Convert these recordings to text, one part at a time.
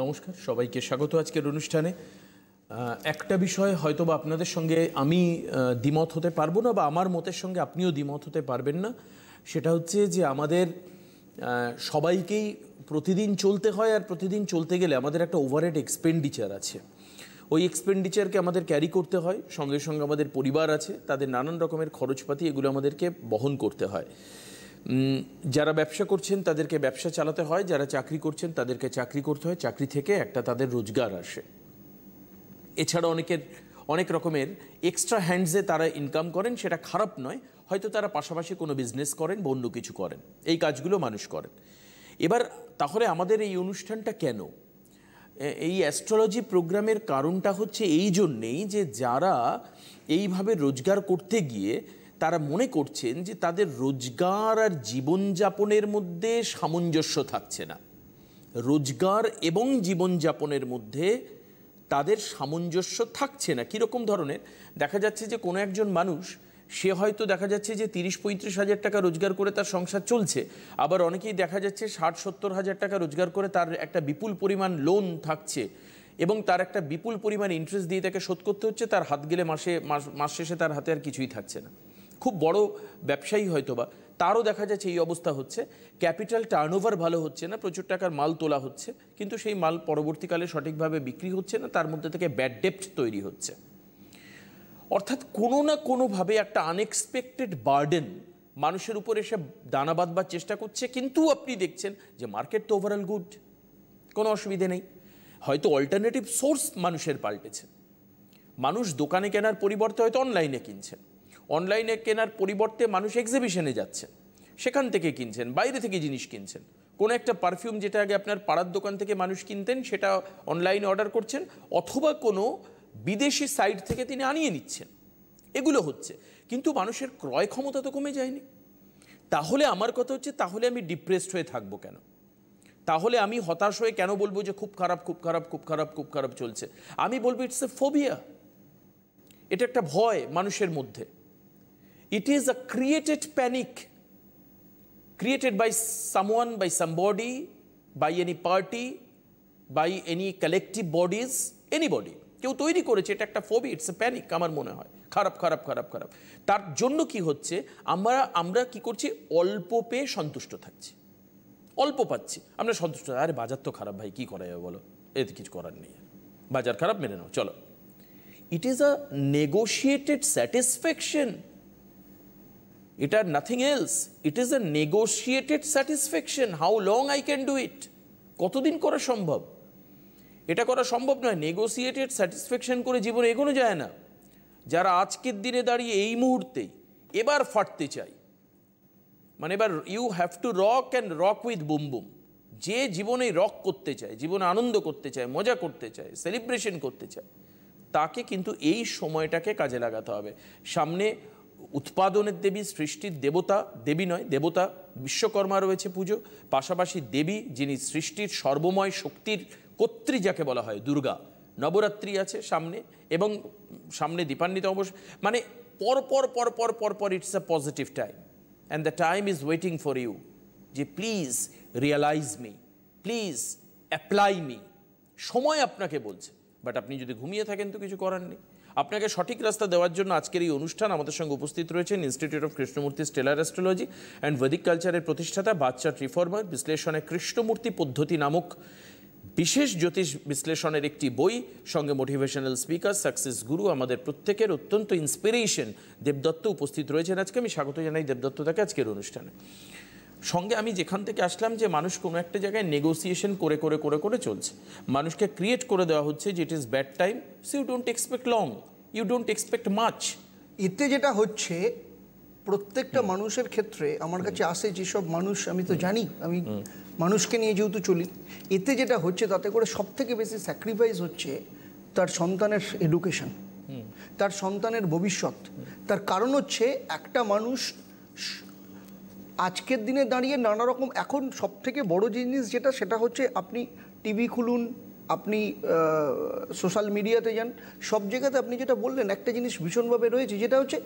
নমস্কার, সবাইকে স্বাগত আজকের অনুষ্ঠানে। একটা বিষয় হয়তো বা আপনাদের সঙ্গে আমি দ্বিমত হতে পারব না বা আমার মতের সঙ্গে আপনিও দ্বিমত হতে পারবেন না। সেটা হচ্ছে যে আমাদের সবাইকেই প্রতিদিন চলতে হয় আর প্রতিদিন চলতে গেলে আমাদের একটা ওভারহেড এক্সপেন্ডিচার আছে। ওই এক্সপেন্ডিচারকে আমাদের ক্যারি করতে হয়, সঙ্গে সঙ্গে আমাদের পরিবার আছে, তাদের নানান রকমের খরচপাতি এগুলো আমাদেরকে বহন করতে হয়। যারা ব্যবসা করছেন, তাদেরকে ব্যবসা চালাতে হয়। যারা চাকরি করছেন, তাদেরকে চাকরি করতে হয়। চাকরি থেকে একটা তাদের রোজগার আসে। এছাড়া অনেকের, অনেক রকমের এক্সট্রা হ্যান্ডসে তারা ইনকাম করেন, সেটা খারাপ নয়। হয়তো তারা পাশাপাশি কোনো বিজনেস করেন বা অন্য কিছু করেন। এই কাজগুলো মানুষ করেন। এবার, তাহলে আমাদের এই অনুষ্ঠানটা কেন? এই অ্যাস্ট্রোলজি প্রোগ্রামের কারণটা হচ্ছে এই জন্যেই যে যারা এইভাবে রোজগার করতে গিয়ে তারা মনে করছেন যে তাদের রোজগার আর জীবনযাপনের মধ্যে সামঞ্জস্য থাকছে না। রোজগার এবং জীবনযাপনের মধ্যে তাদের সামঞ্জস্য থাকছে না। কীরকম ধরনের? দেখা যাচ্ছে যে কোনো একজন মানুষ, সে হয়তো দেখা যাচ্ছে যে তিরিশ পঁয়ত্রিশ হাজার টাকা রোজগার করে তার সংসার চলছে। আবার অনেকেই দেখা যাচ্ছে ষাট সত্তর হাজার টাকা রোজগার করে তার একটা বিপুল পরিমাণ লোন থাকছে এবং তার একটা বিপুল পরিমাণ ইন্টারেস্ট দিয়ে তাকে শোধ করতে হচ্ছে, তার হাত গেলে মাসে, মাস মাস শেষে তার হাতে আর কিছুই থাকছে না। খুব বড় ব্যবসায়ী হয়তো বা তারও দেখা যাচ্ছে এই অবস্থা হচ্ছে। ক্যাপিটাল টার্নওভার ভালো হচ্ছে না, প্রচুর টাকার মাল তোলা হচ্ছে, কিন্তু সেই মাল পরবর্তীকালে সঠিকভাবে বিক্রি হচ্ছে না, তার মধ্যে থেকে ব্যাড ডেপ্ট তৈরি হচ্ছে। অর্থাৎ কোনো না কোনোভাবে একটা আনএক্সপেক্টেড বার্ডেন মানুষের উপর এসে দানা বাঁধবার চেষ্টা করছে, কিন্তু আপনি দেখছেন যে মার্কেট তো ওভারঅল গুড কোনো অসুবিধে নেই। হয়তো অল্টারনেটিভ সোর্স মানুষের পাল্টেছে। মানুষ দোকানে কেনার পরিবর্তে হয়তো অনলাইনে কিনছেন। অনলাইনে কেনার পরিবর্তে মানুষ এক্সিবিশনে যাচ্ছেন। সেখান থেকে কিনছেন, বাইরে থেকে জিনিস কিনছেন। কোনো একটা পারফিউম যেটা আগে আপনার পাড়ার দোকান থেকে মানুষ কিনতেন, সেটা অনলাইনে অর্ডার করছেন, অথবা কোনো বিদেশি সাইট থেকে তিনি আনিয়ে নিচ্ছেন। এগুলো হচ্ছে। কিন্তু মানুষের ক্রয় ক্ষমতা তো কমে যায়নি। তাহলে আমার কথা হচ্ছে, তাহলে আমি ডিপ্রেসড হয়ে থাকব কেন? তাহলে আমি হতাশ হয়ে কেন বলব যে খুব খারাপ খুব খারাপ খুব খারাপ খুব খারাপ চলছে? আমি বলব ইটস এ ফোবিয়া এটা একটা ভয় মানুষের মধ্যে। It is a created panic created by someone, by somebody, by any party, by any collective bodies, anybody. কেউ তৈরি করেছে এটা একটা ফোবি ইটস এ প্যানিক আমার মনে হয়। খারাপ খারাপ খারাপ খারাপ। তার জন্য কি হচ্ছে আমরা আমরা কি করছি অল্প পেয়ে সন্তুষ্ট থাকছি। অল্প পাচ্ছি। আমরা সন্তুষ্ট আরে বাজার তো খারাপ ভাই কি করা যাবে বলো? এতে কিছু করার নেই। বাজার খারাপ মেনে নাও চলো। It is a negotiated satisfaction এটা nothing else it is a negotiated satisfaction how long I can do it কতদিন করা সম্ভব? এটা করা সম্ভব নয়। নেগোসিয়েটেড স্যাটিসফ্যাকশন করে জীবনে এগোনো যায় না। যারা আজকের দিনে দাঁড়িয়ে এই মুহূর্তেই এবার ফাটতে চাই মানে এবার you have to rock and rock with boom boom যে জীবনে রক করতে চায়, জীবনে আনন্দ করতে চায়, মজা করতে চায় সেলিব্রেশন করতে চায়, তাকে কিন্তু এই সময়টাকে কাজে লাগাতে হবে। সামনে উৎপাদনের দেবী, সৃষ্টির দেবতা, দেবী নয়, দেবতা বিশ্বকর্মা রয়েছে পুজো। পাশাপাশি দেবী, যিনি সৃষ্টির সর্বময় শক্তির কর্ত্রী যাকে বলা হয়, দুর্গা। নবরাত্রি আছে সামনে এবং সামনে দীপান্বিত অবশ্য মানে পর পর পর পর পর পর it's a positive time and the time is waiting for you যে please realise me please apply me সময় আপনাকে বলছে। বাট আপনি যদি ঘুমিয়ে থাকেন তো কিছু করার নেই। আপনাকে সঠিক রাস্তা দেওয়ার জন্য আজকের এই অনুষ্ঠান আমাদের সঙ্গে উপস্থিত রয়েছেন institute of Krishnamurti stellar astrology and বৈদিক কালচারের প্রতিষ্ঠাতা বাচ্চা রিফর্মার বিশ্লেষণে কৃষ্ণমূর্তি পদ্ধতি নামক বিশেষ জ্যোতিষ বিশ্লেষণের একটি বই, সঙ্গে মোটিভেশনাল স্পিকার সাকসেস গুরু আমাদের প্রত্যেকের অত্যন্ত ইন্সপিরেশন দেবদত্ত উপস্থিত রয়েছেন আজকে। আমি স্বাগত জানাই দেবদত্ত তাকে আজকের অনুষ্ঠানে। সঙ্গে আমি যেখান থেকে আসলাম যে মানুষ কোনো একটা জায়গায় নেগোসিয়েশন করে করে করে করে চলছে। মানুষকে ক্রিয়েট করে দেওয়া হচ্ছে যে it is bad time so you don't expect long you don't expect much এতে যেটা হচ্ছে প্রত্যেকটা মানুষের ক্ষেত্রে আমার কাছে আসে যেসব মানুষ আমি তো জানি আমি মানুষকে নিয়ে যেহেতু চলি এতে যেটা হচ্ছে তাতে করে সব থেকে বেশি স্যাক্রিফাইস হচ্ছে তার সন্তানের এডুকেশন তার সন্তানের ভবিষ্যৎ। তার কারণ হচ্ছে একটা মানুষ আজকের দিনে দাঁড়িয়ে নানা রকম এখন সব থেকে বড় জিনিস যেটা, সেটা হচ্ছে আপনি টিভি খুলুন, আপনি সোশ্যাল মিডিয়াতে যান, সব জায়গাতে আপনি যেটা বললেন, একটা জিনিস ভীষণভাবে রয়েছে, যেটা হচ্ছে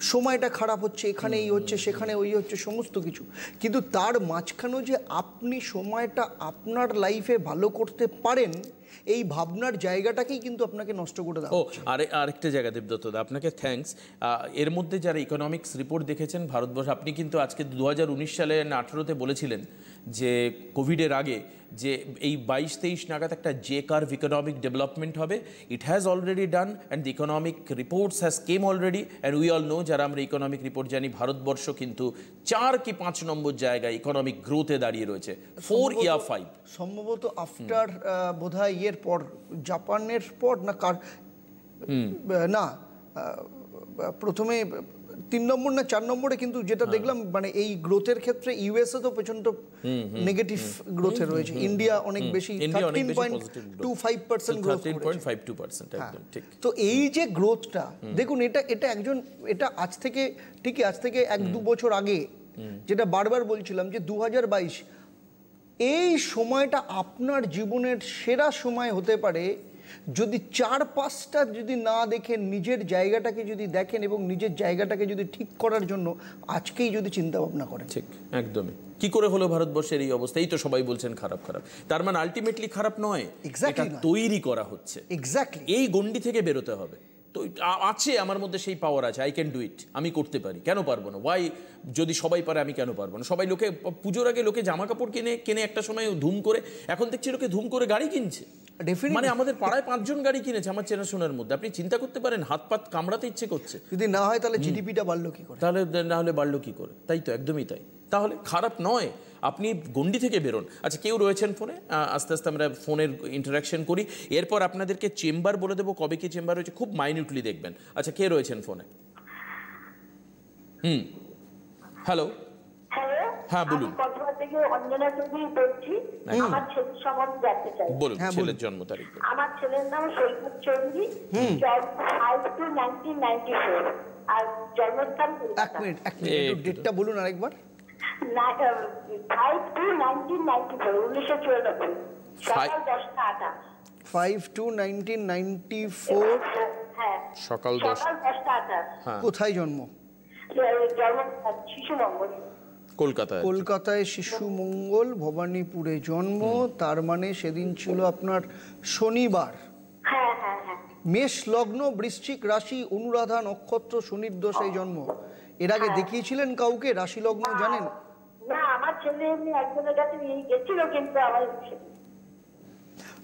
সময়টা খারাপ হচ্ছে এখানে এই হচ্ছে সেখানে ওই হচ্ছে সমস্ত কিছু। কিন্তু তার মাঝখানেও যে আপনি সময়টা আপনার লাইফে ভালো করতে পারেন এই ভাবনার জায়গাটাকেই কিন্তু আপনাকে নষ্ট করে দেওয়া ও আরে আরেকটা জায়গা দেবদত্ত আপনাকে থ্যাঙ্কস এর মধ্যে যারা ইকোনমিক্স রিপোর্ট দেখেছেন ভারতবর্ষ আপনি কিন্তু আজকে দু হাজার উনিশ সালে আঠেরোতে বলেছিলেন যে কোভিডের আগে যে এই বাইশ তেইশ নাগাদ একটা জে কার্ভ ইকোনমিক ডেভেলপমেন্ট হবে it has already done and the economic reports has came already and we all know যারা আমরা ইকোনমিক রিপোর্ট জানি ভারতবর্ষ কিন্তু চার কি পাঁচ নম্বর জায়গায় ইকোনমিক গ্রোথে দাঁড়িয়ে রয়েছে। ফোর ইয়ার ফাইভ সম্ভবত আফটার বোধহয় ইয়ের পর জাপানের পর না কার না প্রথমে তিন নম্বর না চার নম্বরে কিন্তু যেটা দেখলাম মানে এই গ্রোথের ক্ষেত্রে ইউএসএ তো প্রচণ্ড নেগেটিভ গ্রোথে রয়েছে। ইন্ডিয়া অনেক বেশি thirteen point two five percent growth thirteen five two percent হ্যাঁ। ঠিক। তো এই যে গ্রোথটা দেখুন এটা এটা একজন এটা আজ থেকে ঠিকই আজ থেকে এক দু বছর আগে যেটা বারবার বলছিলাম যে দু হাজার বাইশ এই সময়টা আপনার জীবনের সেরা সময় হতে পারে যদি চার পাঁচটা যদি না দেখেন নিজের জায়গাটাকে যদি দেখেন এবং নিজের জায়গাটাকে যদি ঠিক করার জন্য আজকেই যদি চিন্তা ভাবনা করেন। ঠিক একদমই। কি করে হলো ভারতবর্ষের এই অবস্থা? এই তো সবাই বলছেন খারাপ খারাপ। তার মানে আলটিমেটলি খারাপ নয় এটা তৈরি করা হচ্ছে। এক্স্যাক্টলি এই গন্ডি থেকে বেরোতে হবে। তো আছে আমার মধ্যে সেই পাওয়ার আছে আই ক্যান ডু ইট আমি করতে পারি কেন পারব না? ওয়াই যদি সবাই পারে আমি কেন পারব না? সবাই লোকে পুজোর আগে লোকে জামা কাপড় কিনে কিনে একটা সময় ধুম করে এখন দেখছি লোকে ধুম করে গাড়ি কিনছে. মানে আমাদের পাড়ায় পাঁচজন গাড়ি কিনেছে আমার চেনাশোনার মধ্যে। আপনি চিন্তা করতে পারেন হাত পাত কামড়াতে ইচ্ছে করছে। যদি না হয় তাহলে জিডিপিটা বাড়লো কি করে? তাহলে না হলে বাড়লো কি করে? তাই তো একদমই তাই। তাহলে খারাপ নয় আপনি গন্ডি থেকে বেরোন। আচ্ছা কেউ রয়েছেন ফোনে? আস্তে আস্তে আমরা ফোনের ইন্টারাকশন করি। এরপর আপনাদেরকে চেম্বার বলে দেবো কবে কি চেম্বার রয়েছে খুব মাইনিউটলি দেখবেন। আচ্ছা কে রয়েছেন ফোনে? হুম। হ্যালো হ্যালো হ্যাঁ, বলুন। থেকে অঞ্জনা চৌধুরী বলছি আমার ছেলের সম্বন্ধে জানতে চাই। বলুন হ্যাঁ, ছেলের জন্ম তারিখ আমার ছেলের নাম Saikat Chowdhury five two nineteen ninety four আর জন্মস্থান এক মিনিট এক মিনিট। ডেটটা বলুন আরেকবার। Five two nineteen ninety four উনিশশো চুরানব্বই। সকাল দশটা আটা। Five two nineteen ninety four হ্যাঁ সকাল সকাল দশটা আটা। হ্যাঁ। কোথায় জন্ম? জন্মস্থান শিশু মঙ্গল। কলকাতায় কলকাতায় শিশু মঙ্গল ভবানীপুরে জন্ম তার মানে সেদিন ছিল আপনার শনিবার। হ্যাঁ হ্যাঁ হ্যাঁ। মেষ লগ্ন বৃশ্চিক রাশি অনুরাধা নক্ষত্র শনির দশায় জন্ম। এর আগে দেখিয়েছিলেন কাউকে? রাশি লগ্ন জানেন? না আমার ছেলে এমনি একজনের কাছে নিয়ে গেছিল কিন্তু আমার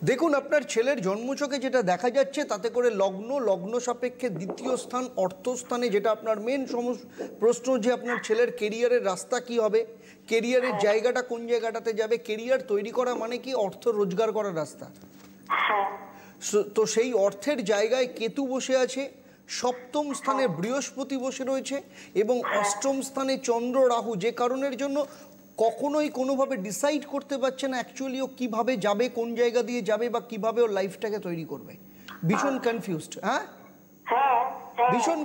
দেখুন আপনার ছেলের জন্মচকে যেটা দেখা যাচ্ছে তাতে করে লগ্ন লগ্ন সাপেক্ষে দ্বিতীয় স্থান অর্থস্থানে যেটা আপনার মেন সমস প্রশ্ন যে আপনার ছেলের কেরিয়ারের রাস্তা কি হবে কেরিয়ারের জায়গাটা কোন জায়গাটাতে যাবে কেরিয়ার তৈরি করা মানে কি অর্থ রোজগার করার রাস্তা? হ্যাঁ। তো সেই অর্থের জায়গায় কেতু বসে আছে সপ্তম স্থানে বৃহস্পতি বসে রয়েছে এবং অষ্টম স্থানে চন্দ্র রাহু যে কারণের জন্য কখনোই কোনোভাবে ডিসাইড করতে পারছে না অ্যাকচুয়ালি ও কীভাবে যাবে কোন জায়গা দিয়ে যাবে বা কীভাবে ওর লাইফটাকে তৈরি করবে। ভীষণ কনফিউজড হ্যাঁ? হ্যাঁ হ্যাঁ। ভীষণ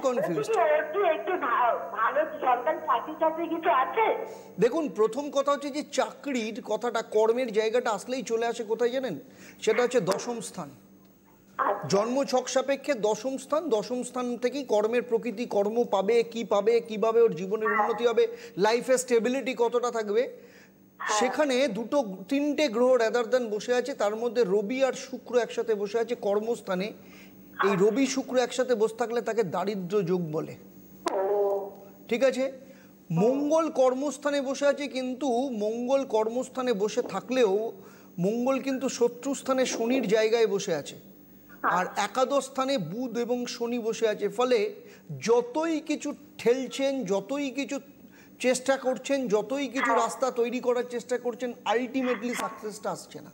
দেখুন প্রথম কথা হচ্ছে যে চাকরির কথাটা কর্মের জায়গাটা আসলেই চলে আসে কোথায় জানেন? সেটা হচ্ছে দশম স্থান। আচ্ছা। জন্ম ছক সাপেক্ষে দশম স্থান দশম স্থান থেকেই কর্মের প্রকৃতি কর্ম পাবে কি পাবে কীভাবে ওর জীবনের উন্নতি হবে লাইফে স্টেবিলিটি কতটা থাকবে? সেখানে দুটো তিনটে গ্রহ রেদার দেন বসে আছে তার মধ্যে রবি আর শুক্র একসাথে বসে আছে কর্মস্থানে। এই রবি শুক্র একসাথে বসে থাকলে তাকে দারিদ্র যোগ বলে। ঠিক আছে? মঙ্গল কর্মস্থানে বসে আছে কিন্তু মঙ্গল কর্মস্থানে বসে থাকলেও মঙ্গল কিন্তু শত্রুস্থানে শনির জায়গায় বসে আছে। আর একাদশ স্থানে বুধ এবং শনি বসে আছে। ফলে যতই কিছু ঠেলছেন যতই কিছু চেষ্টা করছেন যতই কিছু রাস্তা তৈরি করার চেষ্টা করছেন আলটিমেটলি সাকসেসটা আসছে না।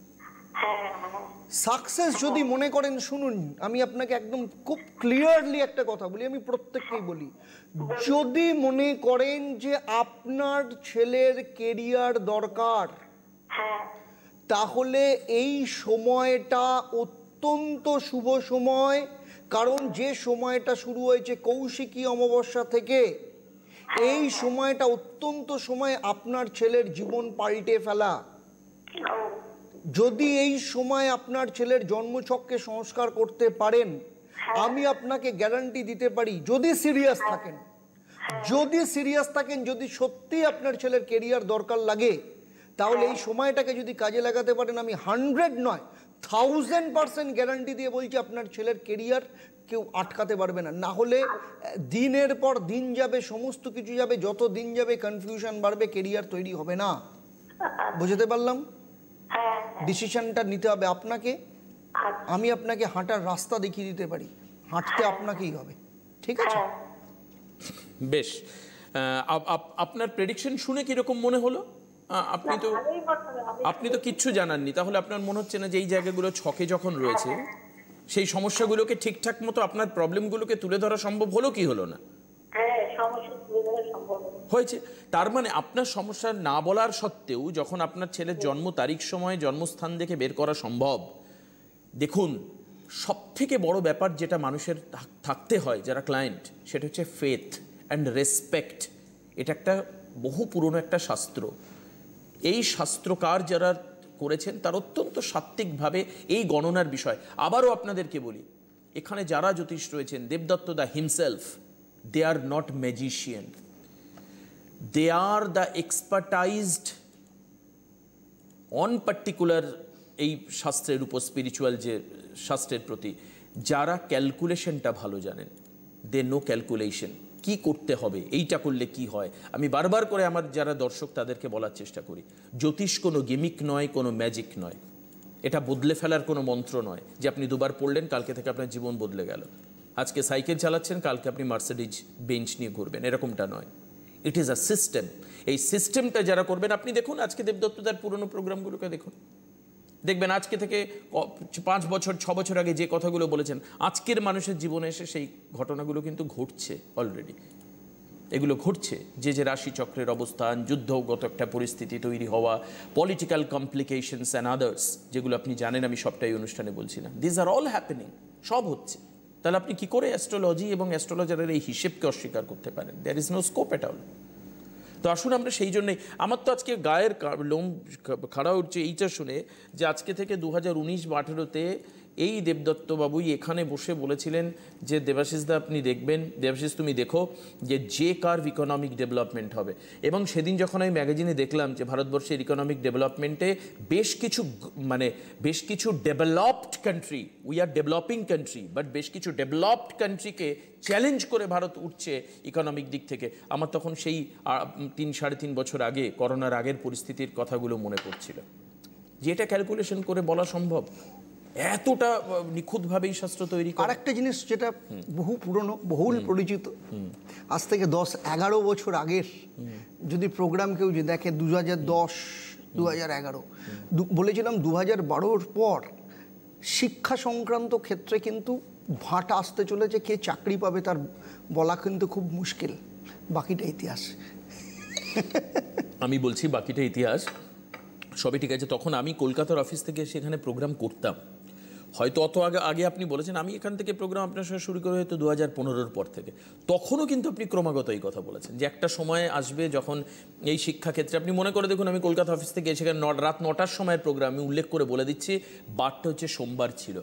সাকসেস যদি মনে করেন শুনুন আমি আপনাকে একদম খুব ক্লিয়ারলি একটা কথা বলি আমি প্রত্যেককেই বলি। যদি মনে করেন যে আপনার ছেলের কেরিয়ার দরকার হ্যাঁ। তাহলে এই সময়টা অত্যন্ত শুভ সময়, কারণ যে সময়টা শুরু হয়েছে কৌশিকী অমাবস্যা থেকে, এই সময়টা অত্যন্ত সময় আপনার ছেলের জীবন পাল্টে ফেলা। যদি এই সময় আপনার ছেলের জন্মছককে সংস্কার করতে পারেন, আমি আপনাকে গ্যারান্টি দিতে পারি, যদি সিরিয়াস থাকেন। যদি সিরিয়াস থাকেন, যদি সত্যি আপনার ছেলের কেরিয়ার দরকার লাগে, তাহলে এই সময়টাকে যদি কাজে লাগাতে পারেন, আমি হান্ড্রেড নয় থাউজেন্ড পার্সেন্ট গ্যারান্টি দিয়ে বলছি আপনার ছেলের কেরিয়ার কেউ আটকাতে পারবে না। না হলে দিনের পর দিন যাবে, সমস্ত কিছু যাবে, যত দিন যাবে কনফিউশন বাড়বে কেরিয়ার তৈরি হবে না। বুঝতে পারলাম? ডিসিশনটা নিতে হবে আপনাকে। আমি আপনাকে হাঁটার রাস্তা দেখিয়ে দিতে পারি। হাঁটতে আপনাকেই হবে। ঠিক আছে? বেশ। আপনার প্রেডিকশন শুনে কীরকম মনে হলো? আপনি তো আপনি তো কিচ্ছু জানাননি। তাহলে আপনার মনে হচ্ছে না যে এই জায়গাগুলো ছকে যখন রয়েছে সেই সমস্যাগুলোকে ঠিকঠাক মতো আপনার প্রবলেমগুলোকে তুলে ধরা সম্ভব হলো কি হলো না? হ্যাঁ। হয়েছে। তার মানে আপনার সমস্যা না বলার সত্ত্বেও যখন আপনার ছেলের জন্ম তারিখ সময় জন্মস্থান দেখে বের করা সম্ভব দেখুন সব থেকে বড় ব্যাপার যেটা মানুষের থাক- থাকতে হয় যারা ক্লায়েন্ট সেটা হচ্ছে ফেথ অ্যান্ড রেসপেক্ট এটা একটা বহু পুরনো একটা শাস্ত্র। এই শাস্ত্রকার যারা করেছেন তার অত্যন্ত সাত্ত্বিকভাবে এই গণনার বিষয়। আবারও আপনাদেরকে বলি, এখানে যারা জ্যোতিষ রয়েছেন, Debdutta da himself, they are not magician. They are the expertised on particular এই শাস্ত্রের উপর, স্পিরিচুয়াল যে শাস্ত্রের প্রতি, যারা ক্যালকুলেশনটা ভালো জানেন, দে নো ক্যালকুলেশন। কি করতে হবে? এইটা করলে কি হয়? আমি বারবার করে আমার যারা দর্শক, তাদেরকে বলার চেষ্টা করি, জ্যোতিষ কোনো গেমিক নয়, কোনো ম্যাজিক নয়। এটা বদলে ফেলার কোনো মন্ত্র নয় যে আপনি দুবার পড়লেন, কালকে থেকে আপনার জীবন বদলে গেল। আজকে সাইকেল চালাচ্ছেন, কালকে আপনি মার্সিডিজ বেঞ্চ নিয়ে ঘুরবেন। এরকমটা নয়। ইট ইজ আ সিস্টেম এই সিস্টেমটা যারা করবেন, আপনি দেখুন, আজকে দেবদত্তদার পুরনো প্রোগ্রামগুলোকে দেখুন। দেখবেন আজকে থেকে পাঁচ বছর, ছ বছর আগে যে কথাগুলো বলেছেন, আজকের মানুষের জীবনে এসে সেই ঘটনাগুলো কিন্তু ঘটছে অলরেডি এগুলো ঘটছে। যে যে রাশিচক্রের অবস্থান যুদ্ধগত একটা পরিস্থিতি তৈরি হওয়া পলিটিক্যাল কমপ্লিকেশনস অ্যান্ড আদার্স যেগুলো আপনি জানেন, আমি সবটাই অনুষ্ঠানে বলছি না। দিস আর অল হ্যাপেনিং সব হচ্ছে। তাহলে আপনি কি করে অ্যাস্ট্রোলজি এবং অ্যাস্ট্রোলজারের এই হিসেবকে অস্বীকার করতে পারেন? There is no scope at all তো আসুন আমরা সেই জন্যই। আমার তো আজকে গায়ের লোম খাড়া উঠছে, এইটা শুনে যে আজকে থেকে দু হাজার উনিশ বা আঠেরোতে এই দেবদত্তবাবুই এখানে বসে বলেছিলেন যে, দেবাশিসদা, আপনি দেখবেন, দেবাশিস, তুমি দেখো যে যে কার্ভ ইকোনমিক ডেভেলপমেন্ট হবে। এবং সেদিন যখন আমি ম্যাগাজিনে দেখলাম যে, ভারতবর্ষের ইকোনমিক ডেভেলপমেন্টে বেশ কিছু মানে বেশ কিছু developed country we are developing country but বেশ কিছু ডেভেলপড কান্ট্রিকে চ্যালেঞ্জ করে ভারত উঠছে ইকোনমিক দিক থেকে। আমার তখন সেই তিন, সাড়ে তিন বছর আগে, করোনার আগের পরিস্থিতির কথাগুলো মনে পড়ছিল। যে এটা ক্যালকুলেশন করে বলা সম্ভব? এতটা নিখুঁতভাবেই শাস্ত্র তৈরি আর করা। একটা জিনিস যেটা বহু পুরনো বহুল পরিচিত। আজ থেকে দশ এগারো বছর আগের যদি প্রোগ্রাম কেউ যে দেখে দু হাজার দশ দু হাজার এগারো। বলেছিলাম দু হাজার বারোর পর শিক্ষা সংক্রান্ত ক্ষেত্রে কিন্তু ভাটা আসতে চলেছে কে চাকরি পাবে তার বলা কিন্তু খুব মুশকিল। বাকিটা ইতিহাস। আমি বলছি বাকিটা ইতিহাস। সবই ঠিক আছে। তখন আমি কলকাতার অফিস থেকে সেখানে প্রোগ্রাম করতাম। হয়তো অত আগে আগে আপনি বলেছেন, আমি এখান থেকে প্রোগ্রাম আপনার সঙ্গে শুরু করে হয়তো দু হাজার পনেরোর পর থেকে। তখনও কিন্তু আপনি ক্রমাগত এই কথা বলেছেন যে একটা সময় আসবে যখন এই শিক্ষাক্ষেত্রে, আপনি মনে করে দেখুন, আমি কলকাতা অফিস থেকে সেখানে রাত নটার সময়ের প্রোগ্রাম আমি উল্লেখ করে বলে দিচ্ছি, বারটা হচ্ছে সোমবার ছিল।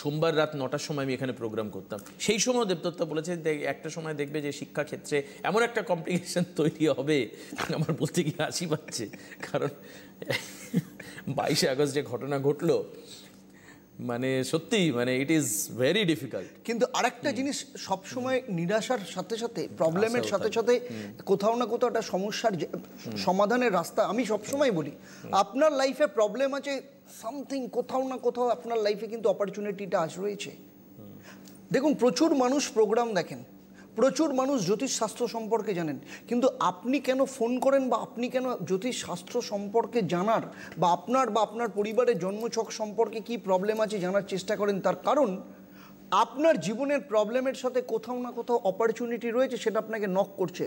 সোমবার রাত নটার সময় আমি এখানে প্রোগ্রাম করতাম। সেই সময় দেবদত্ত বলেছে একটা সময় দেখবে যে শিক্ষাক্ষেত্রে এমন একটা কমপ্লিকেশন তৈরি হবে, আমার বলতে গিয়ে হাসি পাচ্ছে। কারণ বাইশে আগস্ট যে ঘটনা ঘটলো মানে সত্যি মানে ইট ইজ ভেরি ডিফিকাল্ট কিন্তু আরেকটা জিনিস সব সময় নিরাশার সাথে সাথে প্রবলেমের সাথে সাথে কোথাও না কোথাও একটা সমস্যার সমাধানের রাস্তা আমি সব সময় বলি। আপনার লাইফে প্রবলেম আছে সামথিং কোথাও না কোথাও আপনার লাইফে কিন্তু অপরচুনিটিটা আজ রয়েছে। দেখুন প্রচুর মানুষ প্রোগ্রাম দেখেন। প্রচুর মানুষ জ্যোতিষ শাস্ত্র সম্পর্কে জানেন। কিন্তু আপনি কেন ফোন করেন বা আপনি কেন জ্যোতিষ শাস্ত্র সম্পর্কে জানার বা আপনার বা আপনার পরিবারের জন্মছক সম্পর্কে কি প্রবলেম আছে জানার চেষ্টা করেন তার কারণ, আপনার জীবনের প্রবলেমের সাথে কোথাও না কোথাও অপরচুনিটি রয়েছে সেটা আপনাকে নক করছে।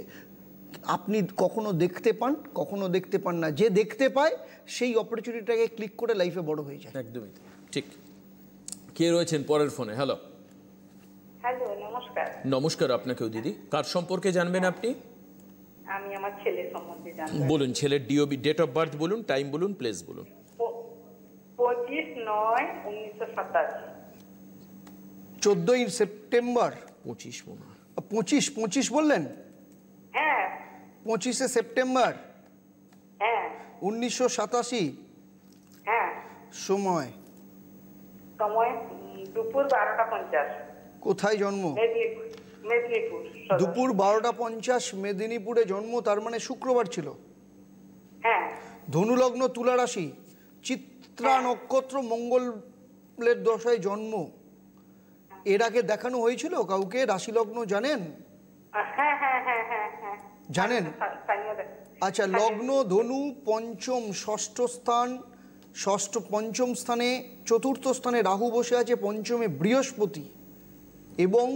আপনি কখনো দেখতে পান, কখনো দেখতে পান না। যে দেখতে পায়, সেই অপরচুনিটিটাকে ক্লিক করে লাইফে বড় হয়ে যায়। একদমই ঠিক। কে রয়েছেন পরের ফোনে হ্যালো হ্যালো নমস্কার। নমস্কার আপনাকেও দিদি। কার সম্পর্কে জানবেন আপনি? আমি আমার ছেলের সম্বন্ধে জানতে বলুন ছেলের ডিওবি ডেট অফ বার্থ বলুন টাইম বলুন প্লেস বলুন। পঁচিশ নয় উনিশশো সাতাশি। চোদ্দোই সেপ্টেম্বর। পঁচিশ মনে পঁচিশ পঁচিশ বললেন? হ্যাঁ। পঁচিশে সেপ্টেম্বর। হ্যাঁ। উনিশশো সাতাশি। হ্যাঁ। সময়। সময় দুপুর বারোটা পঞ্চাশ। কোথায় জন্ম। দুপুর বারোটা পঞ্চাশ মেদিনীপুরে জন্ম তার মানে শুক্রবার ছিল? হ্যাঁ। ধনুলগ্ন তুলা রাশি চিত্রা নক্ষত্র মঙ্গলের দশায় জন্ম। এর আগে দেখানো হয়েছিল কাউকে? রাশি লগ্ন জানেন হ্যাঁ হ্যাঁ হ্যাঁ হ্যাঁ হ্যাঁ। জানেন? আচ্ছা লগ্ন ধনু পঞ্চম ষষ্ঠ স্থান ষষ্ঠ পঞ্চম স্থানে চতুর্থ স্থানে রাহু বসে আছে পঞ্চমে বৃহস্পতি। এবং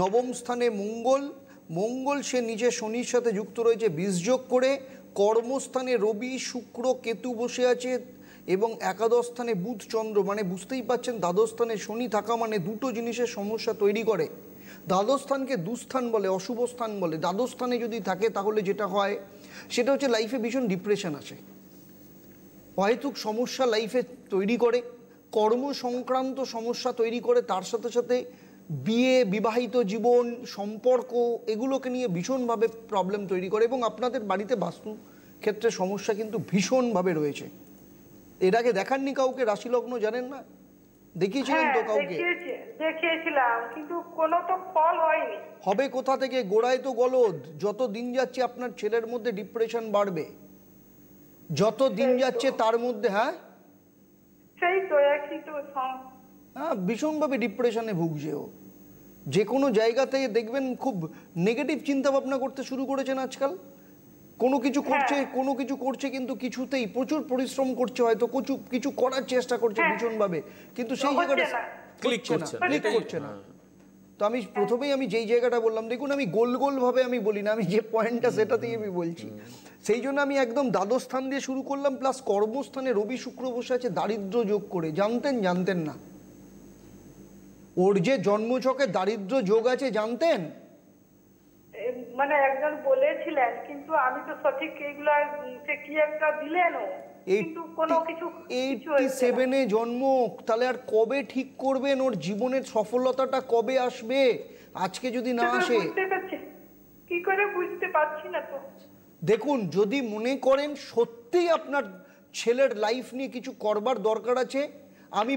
নবম স্থানে মঙ্গল মঙ্গল সে নিজে শনির সাথে যুক্ত রয়েছে, বীজযোগ করে কর্মস্থানে রবি, শুক্র, কেতু বসে আছে এবং একাদশ স্থানে বুধ, চন্দ্র মানে বুঝতেই পাচ্ছেন দ্বাদশ স্থানে শনি থাকা মানে দুটো জিনিসের সমস্যা তৈরি করে। দ্বাদশ স্থানকে দুস্থান বলে, অশুভ স্থান বলে। দ্বাদশ স্থানে যদি থাকে তাহলে যেটা হয়, সেটা হচ্ছে লাইফে ভীষণ ডিপ্রেশন আসে। অহেতুক সমস্যা লাইফে তৈরি করে কর্ম সংক্রান্ত সমস্যা তৈরি করে, তার সাথে সাথে বিয়ে বিবাহিত জীবন সম্পর্ক এগুলোকে নিয়ে ভীষণভাবে প্রবলেম তৈরি করে এবং আপনাদের বাড়িতে বাস্তু ক্ষেত্রে সমস্যা কিন্তু ভীষণভাবে রয়েছে। এর আগে দেখাননি কাউকে? রাশি লগ্ন জানেন না? দেখিয়েছিলেন হ্যাঁ তো কাউকে দেখিয়েছিলাম কিন্তু কোনো তো ফল হয়নি। হবে কোথা থেকে? গোড়ায় তো গলদ। যত দিন যাচ্ছে আপনার ছেলের মধ্যে ডিপ্রেশন বাড়বে। যত দিন যাচ্ছে তার মধ্যে হ্যাঁ? সেই তো একই তো সম- হ্যাঁ ভীষণভাবে ডিপ্রেশনে ভুগছে ও। যে কোনো জায়গা থেকে দেখবেন খুব নেগেটিভ চিন্তা ভাবনা করতে শুরু করেছেন আজকাল। কোনো কিছু করছে কোনো কিছু করছে কিন্তু কিছুতেই প্রচুর পরিশ্রম করছে হয়তো কিছু কিছু করার চেষ্টা করছে ভীষণভাবে। কিন্তু সেই জায়গাটা না। করছে না, ক্লিক করছে না। তো আমি প্রথমেই আমি যেই জায়গাটা বললাম দেখুন আমি গোল গোল ভাবে আমি বলি না আমি যে পয়েন্টটা সেটাতেই আমি বলছি। সেই জন্য আমি একদম দ্বাদশ স্থান দিয়ে শুরু করলাম প্লাস কর্মস্থানে রবি শুক্র বসে আছে দারিদ্র যোগ করে। জানতেন জানতেন না। ওর যে জন্মছকে দারিদ্র যোগ আছে জানতেন? মানে একজন বলেছিলেন কিন্তু আমি তো সঠিক এইগুলো সে কি একটা দিলেন সেভেনে জন্ম তাহলে আর কবে ঠিক করবেন? ওর জীবনের সফলতাটা কবে আসবে? আজকে যদি না আসে কি করে বুঝতে পারছি না তো? দেখুন যদি মনে করেন সত্যিই আপনার ছেলের লাইফ নিয়ে কিছু করবার দরকার আছে আমি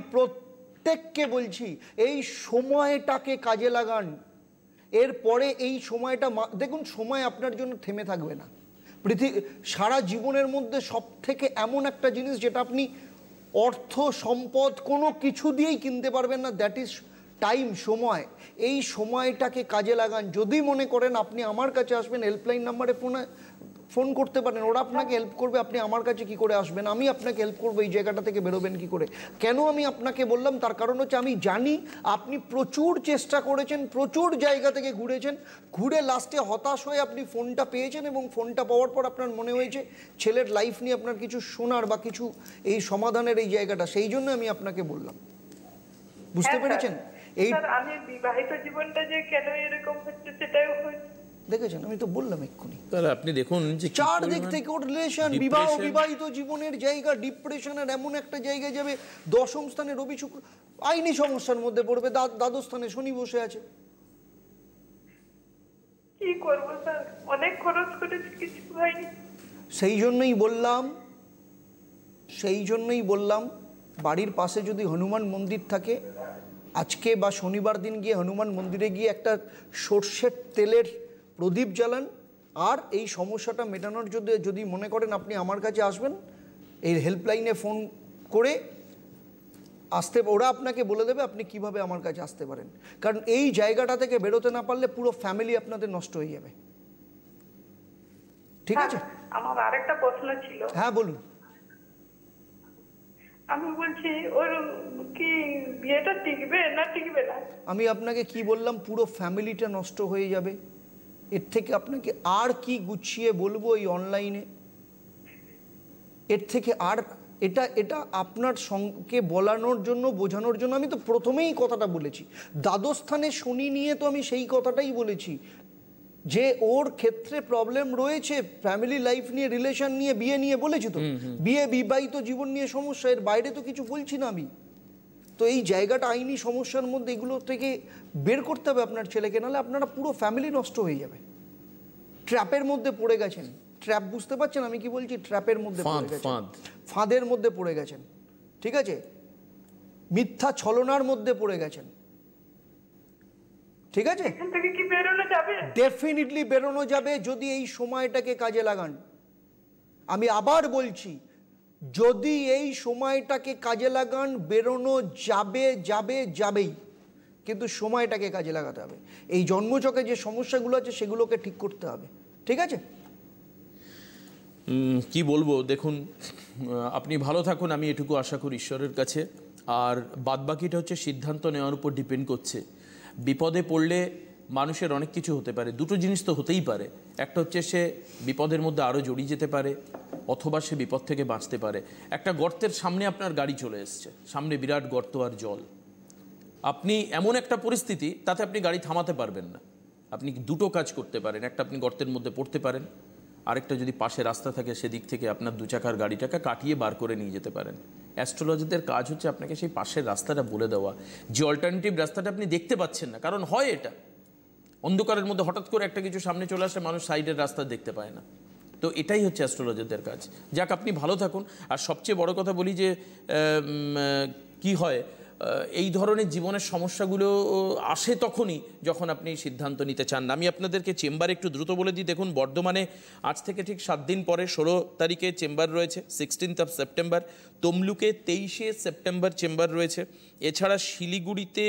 প্রত্যেককে বলছি, এই সময়টাকে কাজে লাগান। এরপরে এই সময়টা দেখুন, সময় আপনার জন্য থেমে থাকবে না। পৃথিবী সারা জীবনের মধ্যে সব থেকে এমন একটা জিনিস যেটা আপনি অর্থ, সম্পদ কোনো কিছু দিয়েই কিনতে পারবেন না দ্যাট ইজ টাইম সময়। এই সময়টাকে কাজে লাগান। যদি মনে করেন আপনি আমার কাছে আসবেন হেল্পলাইন নাম্বারে ফোনে ফোন করতে পারেন ওরা আপনাকে হেল্প করবে আপনি আমার কাছে কি করে আসবেন আমি আপনাকে হেল্প করব এই জায়গাটা থেকে বেরোবেন কি করে? কেন আমি আপনাকে বললাম? তার কারণ হচ্ছে আমি জানি আপনি প্রচুর চেষ্টা করেছেন প্রচুর জায়গা থেকে ঘুরেছেন ঘুরে লাস্টে হতাশ হয়ে আপনি ফোনটা পেয়েছেন এবং ফোনটা পাওয়ার পর আপনার মনে হয়েছে ছেলের লাইফ নিয়ে আপনার কিছু শোনার বা কিছু এই সমাধানের এই জায়গাটা সেই জন্য আমি আপনাকে বললাম। বুঝতে হ্যাঁ, পেরেছেন? এই আমি বিবাহিত জীবনটা যে কেন এরকম হচ্ছে সেটাও হচ্ছে দেখেছেন? আমি তো বললাম এক্ষুনি। তাহলে আপনি দেখুন যে চার দিক থেকে ওর রিলেশন বিবাহ বিবাহিত জীবনের জায়গা ডিপ্রেশনের এমন একটা জায়গায় যাবে দশম স্থানে রবি শুক্র আইনি সমস্যার মধ্যে পড়বে দা- দ্বাদশ স্থানে শনি বসে আছে। কি করব স্যার? অনেক খরচ করেছি কিছু হয়নি। সেই জন্যই বললাম সেই জন্যই বললাম বাড়ির পাশে যদি হনুমান মন্দির থাকে আজকে বা শনিবার দিন গিয়ে হনুমান মন্দিরে গিয়ে একটা সর্ষের তেলের প্রদীপ জ্বালান। আর এই সমস্যাটা মেটানোর জন্য যদি মনে করেন আপনি আমার কাছে আসবেন এই হেল্পলাইনে ফোন করে আসতে ওরা আপনাকে বলে দেবে আপনি কীভাবে আমার কাছে আসতে পারেন। কারণ এই জায়গাটা থেকে বেরোতে না পারলে পুরো ফ্যামিলি আপনাদের নষ্ট হয়ে যাবে। ঠিক আছে? আমার আরেকটা প্রশ্ন ছিল। হ্যাঁ বলুন। আমি বলছি ওর কি বিয়েটা টিকবে না টিকবে না? আমি আপনাকে কি বললাম পুরো ফ্যামিলিটা নষ্ট হয়ে যাবে। এর থেকে আপনাকে আর কি গুছিয়ে বলব এই অনলাইনে? এর থেকে আর এটা এটা আপনার সঙ্গে বলানোর জন্য বোঝানোর জন্য আমি তো প্রথমেই কথাটা বলেছি। দ্বাদস্থানে শনি নিয়ে তো আমি সেই কথাটাই বলেছি। যে ওর ক্ষেত্রে প্রবলেম রয়েছে ফ্যামিলি লাইফ নিয়ে রিলেশন নিয়ে বিয়ে নিয়ে বলেছি তো। বিয়ে বিবাহিত জীবন নিয়ে সমস্যা এর বাইরে তো কিছু বলছি না আমি। তো এই জায়গাটা আইনি সমস্যার মধ্যে এগুলো থেকে বের করতে হবে আপনার ছেলেকে নাহলে আপনারা পুরো ফ্যামিলি নষ্ট হয়ে যাবে। ট্র্যাপের মধ্যে পড়ে গেছেন। ট্র্যাপ বুঝতে পারছেন? আমি কি বলছি? ট্র্যাপের মধ্যে পড়ে গেছেন। ফাঁদের মধ্যে পড়ে গেছেন। ঠিক আছে? মিথ্যা ছলনার মধ্যে পড়ে গেছেন। ঠিক আছে? এখান কি বেরোনো যাবে? ডেফিনেটলি বেরোনো যাবে যদি এই সময়টাকে কাজে লাগান। আমি আবার বলছি যদি এই সময়টাকে কাজে লাগান, বেরোনো যাবে যাবে, যাবেই। কিন্তু সময়টাকে কাজে লাগাতে হবে। এই জন্মচকে যে সমস্যাগুলো আছে, সেগুলোকে ঠিক করতে হবে। ঠিক আছে? কি বলব? দেখুন, আপনি ভালো থাকুন, আমি এটুকু আশা করি ঈশ্বরের কাছে। আর বাদবাকিটা হচ্ছে সিদ্ধান্ত নেওয়ার উপর ডিপেন্ড করছে। বিপদে পড়লে মানুষের অনেক কিছু হতে পারে, দুটো জিনিস তো হতেই পারে। একটা হচ্ছে সে বিপদের মধ্যে আরও জড়িয়ে যেতে পারে, অথবা সে বিপদ থেকে বাঁচতে পারে। একটা গর্তের সামনে আপনার গাড়ি চলে এসছে, সামনে বিরাট গর্ত আর জল। আপনি এমন একটা পরিস্থিতি, তাতে আপনি গাড়ি থামাতে পারবেন না। আপনি দুটো কাজ করতে পারেন, একটা আপনি গর্তের মধ্যে পড়তে পারেন, আরেকটা যদি পাশে রাস্তা থাকে সেদিক থেকে আপনার দু চাকার গাড়িটাকে কাটিয়ে বার করে নিয়ে যেতে পারেন। অ্যাস্ট্রোলজিদের কাজ হচ্ছে আপনাকে সেই পাশের রাস্তাটা বলে দেওয়া। যে অল্টারনেটিভ রাস্তাটা আপনি দেখতে পাচ্ছেন না, কারণ হয় এটা। অন্ধকারের মধ্যে হঠাৎ করে একটা কিছু সামনে চলে আসলে মানুষ সাইডের রাস্তা দেখতে পায় না। তো এটাই হচ্ছে অ্যাস্ট্রোলজারদের কাজ। যাক, আপনি ভালো থাকুন। আর সবচেয়ে বড় কথা বলি যে কি হয় এই ধরনের জীবনের সমস্যাগুলো আসে তখনই যখন আপনি সিদ্ধান্ত নিতে চান না। আমি আপনাদেরকে চেম্বার একটু দ্রুত বলে দিই। দেখুন, বর্ধমানে আজ থেকে ঠিক সাত দিন পরে, ষোলো তারিখে চেম্বার রয়েছে সিক্সটিন্থ অফ সেপ্টেম্বর তমলুকে তেইশে সেপ্টেম্বর চেম্বার রয়েছে। এছাড়া শিলিগুড়িতে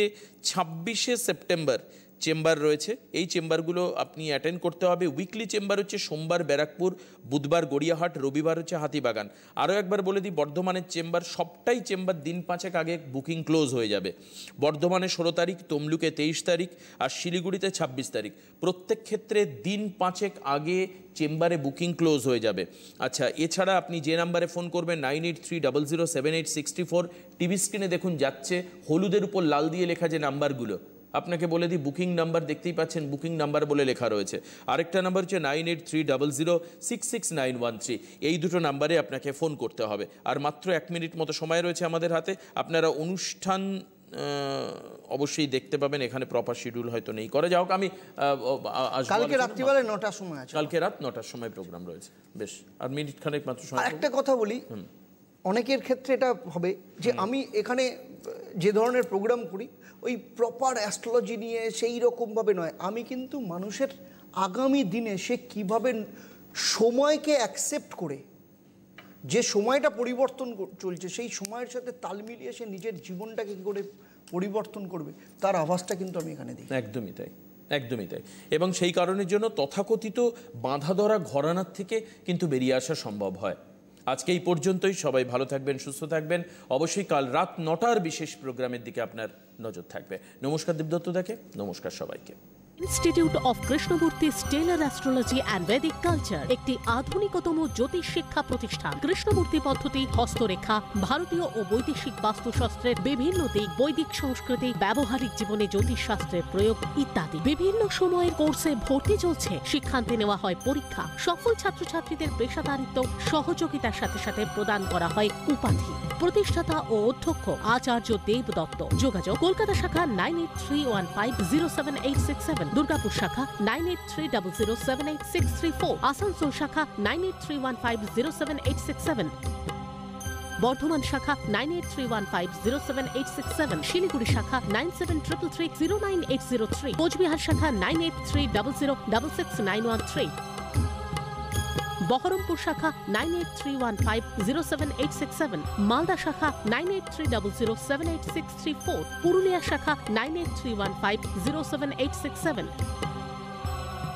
ছাব্বিশে সেপ্টেম্বর চেম্বার রয়েছে। এই চেম্বারগুলো আপনি অ্যাটেন্ড করতে হবে। উইকলি চেম্বার হচ্ছে সোমবার, ব্যারাকপুর, বুধবার, গড়িয়াহাট, রবিবার হচ্ছে হাতিবাগান। আরও একবার বলে দিই, বর্ধমানের চেম্বার সবটাই চেম্বার দিন পাঁচেক আগে বুকিং ক্লোজ হয়ে যাবে। বর্ধমানে ষোলো তারিখ, তমলুকে তেইশ তারিখ আর শিলিগুড়িতে ছাব্বিশ তারিখ। প্রত্যেক ক্ষেত্রে দিন পাঁচেক আগে চেম্বারে বুকিং ক্লোজ হয়ে যাবে। আচ্ছা এছাড়া আপনি যে নাম্বারে ফোন করবেন, nine eight three double zero seven eight sixty four. TV স্ক্রিনে দেখুন, যাচ্ছে হলুদের উপর লাল দিয়ে লেখা যে নাম্বারগুলো। আপনাকে বলে দিই বুকিং নাম্বার দেখতেই পাচ্ছেন বুকিং নাম্বার বলে লেখা রয়েছে। আরেকটা নাম্বার হচ্ছে nine eight three double zero six six nine one three. এই দুটো নাম্বারে আপনাকে ফোন করতে হবে। আর মাত্র এক মিনিট মতো সময় রয়েছে আমাদের হাতে। আপনারা অনুষ্ঠান অবশ্যই দেখতে পাবেন। এখানে প্রপার শিডিউল হয়তো নেই। করে যাও আমি কালকে আলোচনা। রাত্রিবেলায় নটার সময় আছে। কালকে রাত নটার সময় প্রোগ্রাম রয়েছে। বেশ আর মিনিট খানেক মাত্র সময় একটা কথা বলি। অনেকের ক্ষেত্রে এটা হবে যে আমি এখানে যে ধরনের প্রোগ্রাম করি ওই প্রপার অ্যাস্ট্রোলজি নিয়ে সেই রকমভাবে নয়। আমি কিন্তু মানুষের আগামী দিনে সে কীভাবে সময়কে অ্যাকসেপ্ট করে, যে সময়টা পরিবর্তন চলছে, সেই সময়ের সাথে তাল মিলিয়ে সে নিজের জীবনটাকে কী করে পরিবর্তন করবে, তার আভাসটা কিন্তু আমি এখানে দিই। একদমই তাই একদমই তাই। এবং সেই কারণের জন্য তথাকথিত বাঁধা ধরা ঘরানার থেকে কিন্তু বেরিয়ে আসা সম্ভব হয়। আজকে এই পর্যন্তই। সবাই ভালো থাকবেন, সুস্থ থাকবেন। অবশ্যই কাল রাত নটার বিশেষ প্রোগ্রামের দিকে আপনার নজর থাকবে। নমস্কার দেবদত্ত দেখে নমস্কার সবাইকে। Institute of Krishnamurti stellar astrology and Vedic culture একটি আধুনিকতম জ্যোতিষ শিক্ষা প্রতিষ্ঠান। কৃষ্ণমূর্তি পদ্ধতি, হস্তরেখা, ভারতীয় ও বৈদেশিক বাস্তুশাস্ত্রের বিভিন্ন দিক, বৈদিক সংস্কৃতি, ব্যবহারিক জীবনে জ্যোতিষ শাস্ত্রের প্রয়োগ ইত্যাদি। বিভিন্ন সময়ের কোর্সে ভর্তি চলছে। শিক্ষান্তে নেওয়া হয় পরীক্ষা। সফল ছাত্রছাত্রীদের পেশাদারিত্ব, সহযোগিতার সাথে সাথে প্রদান করা হয় উপাধি। প্রতিষ্ঠাতা ও অধ্যক্ষ আচার্য দেব দত্ত যোগাযোগ কলকাতা শাখা nine eight three one five zero seven eight six seven. Durgapur শাখা nine eight three double zero seven eight six three four, Asansol শাখা nine eight three one five zero seven eight six seven. Bardhaman শাখা nine eight three one five zero seven eight six seven. Siliguri শাখা nine seven triple three zero nine eight zero three. Coochbehar শাখা nine eight three double zero double six nine one three. Baharampur শাখা nine eight three one five zero seven eight six seven, Malda শাখা nine eight three zero seven eight six three four, Purulia শাখা nine eight three one five zero seven eight six seven.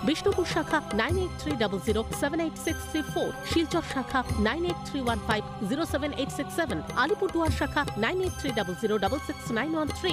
Bishnupur শাখা nine eight three double zero seven eight six three four, Silchar শাখা nine eight three one five zero seven eight six seven, Alipurduar শাখা nine eight three double zero double six nine one three.